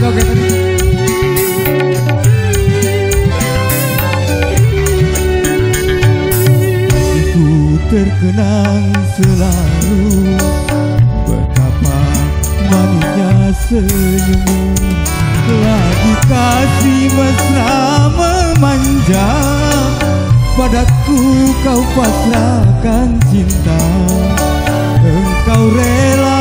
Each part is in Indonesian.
joget tadi. Ku terkenang selalu. Betapa manisnya senyummu Lagi kasih mesra memanja. Padaku kau pasrahkan cinta. Engkau rela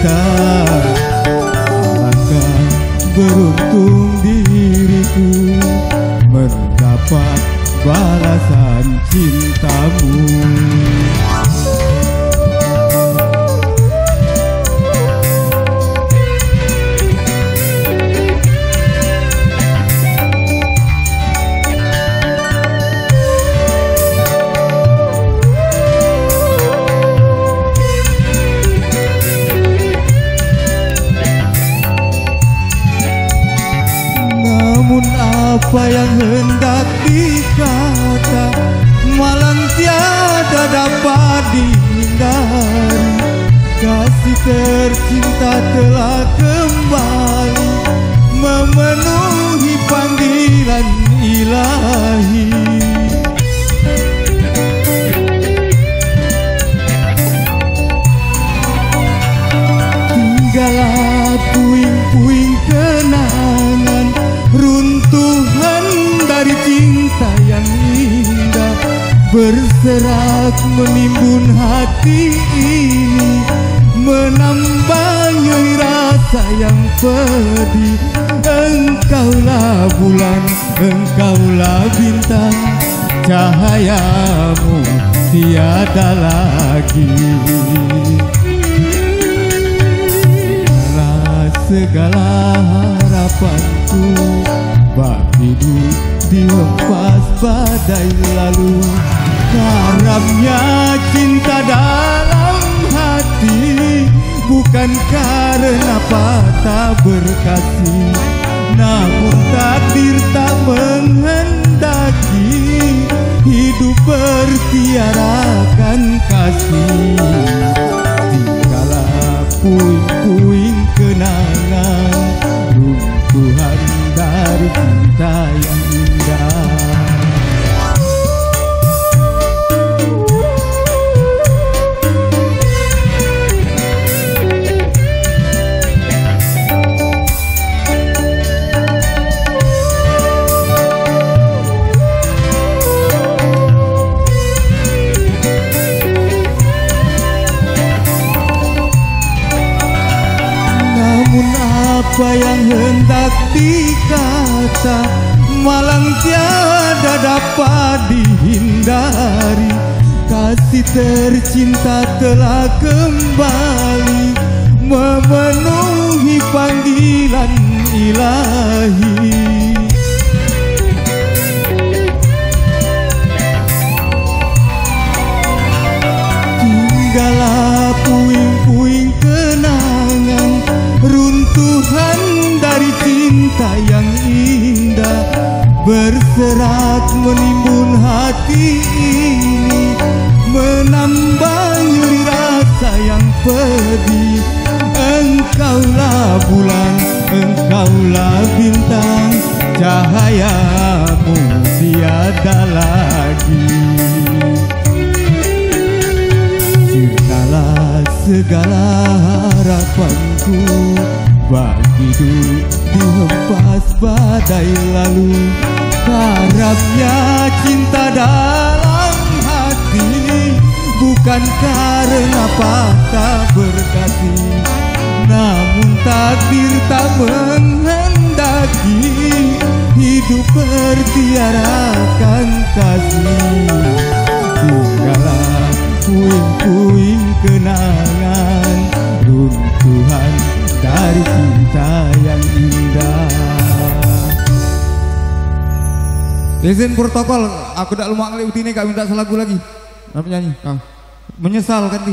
derita Alangkah beruntung diriku Mendapat balasan cintamu apa yang hendak dikata Malang tiada dapat dihindari Kasih tercinta telah kembali Memenuhi panggilan ilahi Berserak menimbun hati ini Menambangi rasa yang pedih. Engkaulah bulan, engkaulah bintang Cahayamu tiada lagi. Ras segala harapanku Bak hidup dihempas badai lalu Karamnya cinta dalam hati Bukan karena patah berkasih Namun takdir tak menghendaki apa yang hendak dikata Malang tiada dapat dihindari. Kasih tercinta telah kembali Memenuhi panggilan ilahi Berserak menimbun hati ini Menambah nyeri rasa yang pedih. Engkaulah bulan, engkaulah bintang Cahayamu tiada lagi. Sirnalah segala harapanku Bagi hidup dihempas badai lalu Harapnya cinta dalam hati Bukan karena patah berkasih Namun takdir tak menghendaki Hidup bertiarakan kasih. Tinggallah puing-puing kenangan Runtuhan dari cinta yang indah Izin protokol, aku tak lewat ini gak minta selagu lagi Apa nyanyi? Kang. Menyesal kan di?